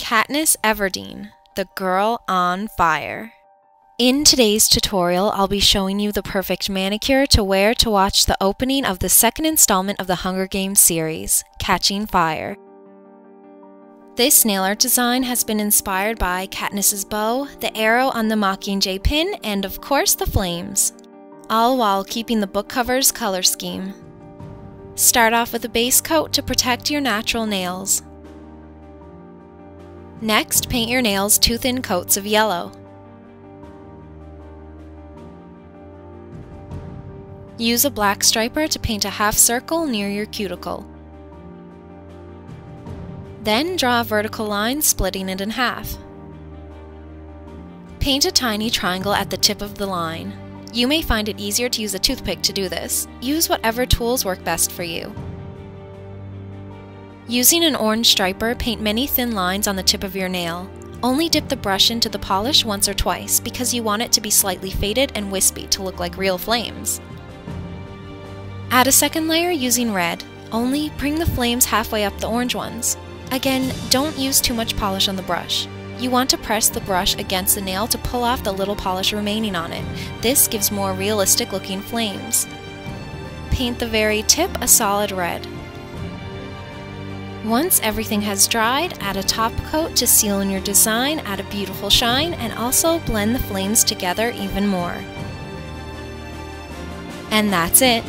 Katniss Everdeen, the girl on fire. In today's tutorial, I'll be showing you the perfect manicure to wear to watch the opening of the second installment of the Hunger Games series, Catching Fire. This nail art design has been inspired by Katniss's bow, the arrow on the Mockingjay pin, and of course the flames, all while keeping the book cover's color scheme. Start off with a base coat to protect your natural nails. Next, paint your nails two thin coats of yellow. Use a black striper to paint a half circle near your cuticle. Then draw a vertical line splitting it in half. Paint a tiny triangle at the tip of the line. You may find it easier to use a toothpick to do this. Use whatever tools work best for you. Using an orange striper, paint many thin lines on the tip of your nail. Only dip the brush into the polish once or twice because you want it to be slightly faded and wispy to look like real flames. Add a second layer using red, only bring the flames halfway up the orange ones. Again, don't use too much polish on the brush. You want to press the brush against the nail to pull off the little polish remaining on it. This gives more realistic looking flames. Paint the very tip a solid red. Once everything has dried, add a top coat to seal in your design, add a beautiful shine, and also blend the flames together even more. And that's it!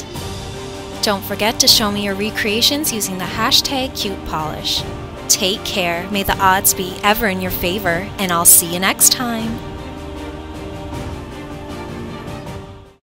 Don't forget to show me your recreations using the hashtag CutePolish. Take care, may the odds be ever in your favor, and I'll see you next time!